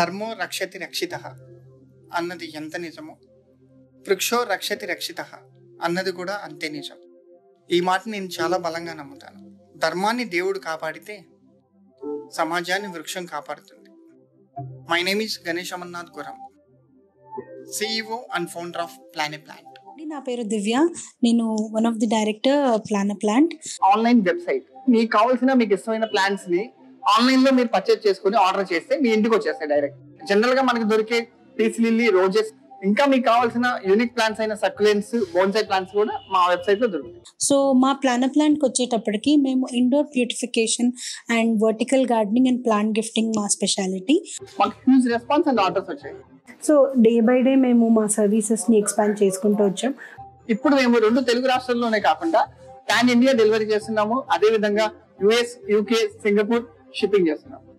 ధర్మో రక్షతి రక్షిత అన్నది ఎంత నిజమో? వృక్షో రక్షతి రక్షిత అన్నది కూడా అంతే నిజం. ఈ మాట నేను చాలా బలంగా నమ్ముతాను. ధర్మాన్ని దేవుడు కాపాడితే సమాజాన్ని వృక్షం కాపాడుతుంది. My name is Ganesh Amarnath Guram CEO and founder of plan a plant నా పేరు దివ్య. నేను one of the director plan plant online website మీకు కావాల్సిన మీకు ఇష్టమైన ప్లాన్స్ని ఆన్లైన్లో మీరు పర్చేస్ చేసుకుని ఆర్డర్ చేస్తే మీ ఇంటికి వచ్చేస్తాయి డైరెక్ట్ జనరల్గా మనకి దొరికే పీస్ లిల్లీ రోజెస్ ఇంకా మీకు కావాల్సిన యూనిక్ ప్లాంట్స్ అయిన సక్యులెంట్స్ బోన్సై ప్లాంట్స్ కూడా మా వెబ్సైట్లో దొరుకుతాయి. సో మా ప్లాన్ ప్లాంట్కి వచ్చేటప్పటికి మేము indoor beautification and vertical gardening and plant gifting మా స్పెషాలిటీ మాకు హ్యూజ్ రెస్పాన్స్ అండ్ ఆర్డర్స్ వచ్చాయి. సో డే బై డే మేము మా సర్వీసెస్ని ఎక్స్పాండ్ చేసుకుంటూ వచ్చాం. ఇప్పుడు మేము రెండు తెలుగు రాష్ట్రాల్లోనే కాకుండా పాన్ ఇండియా డెలివరీ చేస్తున్నాము. అదే విధంగా యుఎస్ యూకే సింగపూర్ शिपिंग जैसे।